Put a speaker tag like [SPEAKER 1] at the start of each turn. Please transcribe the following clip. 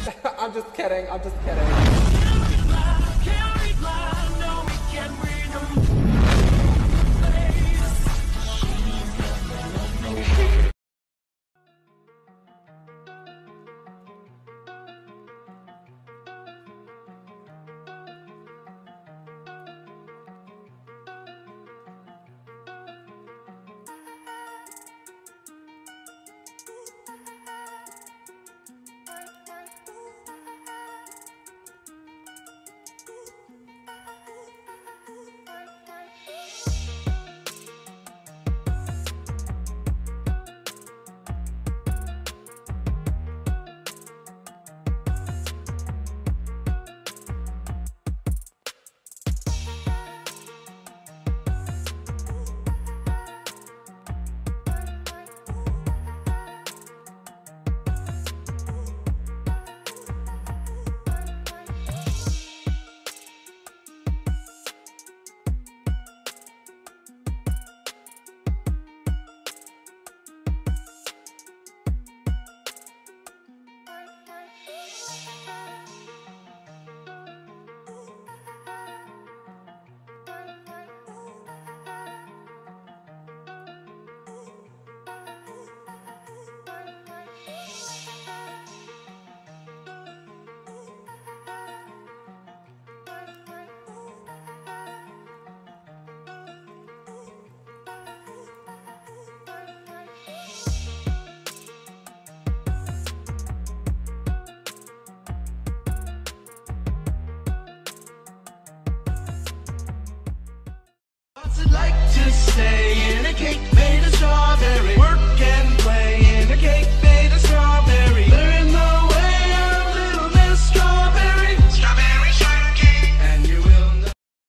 [SPEAKER 1] I'm just kidding. I'm just kidding.
[SPEAKER 2] To stay in